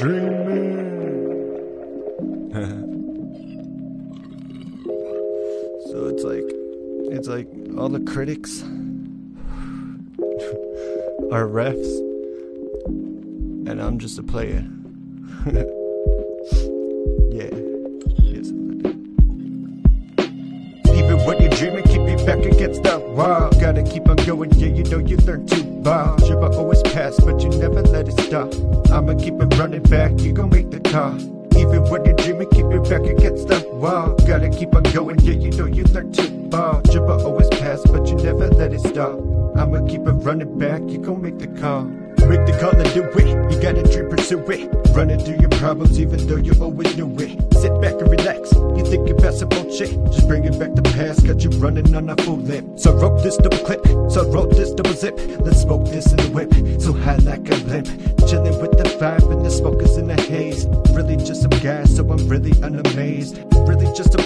dreaming. so it's like, it's like all the critics are refs, and I'm just a player. yeah. Yes. Even when you're dreaming, keep it back against the wall. Gotta keep on going, yeah, you know you learn to Shiver always pass, but you never let it stop. I'ma keep it running back, you gon' make the call. Even when you're dreaming, keep it back against the wall. Gotta keep on going, yeah, you know you learn to ball. Shiver always pass, but you never let it stop. I'ma keep it running back, you gon' make the call. Make the call and do it. You got a dream, pursue it. Running through your problems, even though you always knew it. Sit back and relax. You think about some bullshit. Just bring it back to past. Got you running on a full lip. So I wrote this double clip. So I wrote this double zip. Let's smoke this in the whip. So high like a blimp. Chilling with the vibe and the smoke is in the haze. Really just some gas, so I'm really unamazed.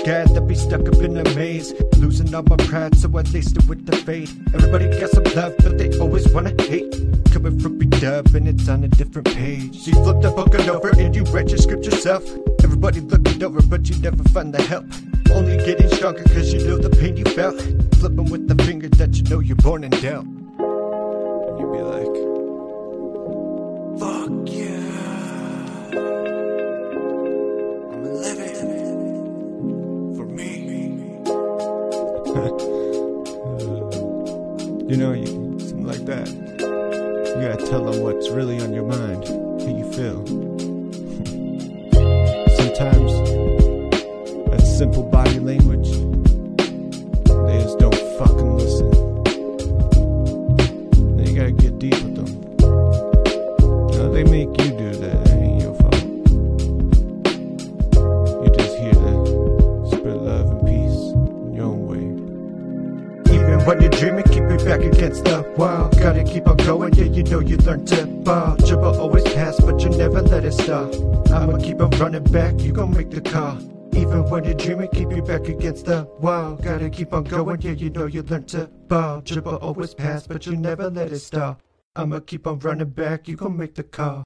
Just that be stuck up in a maze. Losing all my pride, so I laced it with the fade. Everybody got some love, but they always wanna hate. Coming from B-Dub and it's on a different page. So you flip the book on over and you write your script yourself. Everybody looking over, but you never find the help. Only getting stronger cause you know the pain you felt. Flipping with the finger that you know you're born and dealt. And you'd be like, Fuck yeah. you know, you something like that. You gotta tell them what's really on your mind, how you feel. Sometimes Even when you're dreaming, keep it back against the wall. Gotta keep on going, yeah, you know you learn to ball. Dribble always pass, but you never let it stop. I'ma keep on running back, you gon' make the call. Even when you're dreaming, keep it back against the wall. Gotta keep on going, yeah, you know you learn to ball. Dribble always pass, but you never let it stop. I'ma keep on running back, you gon' make the call.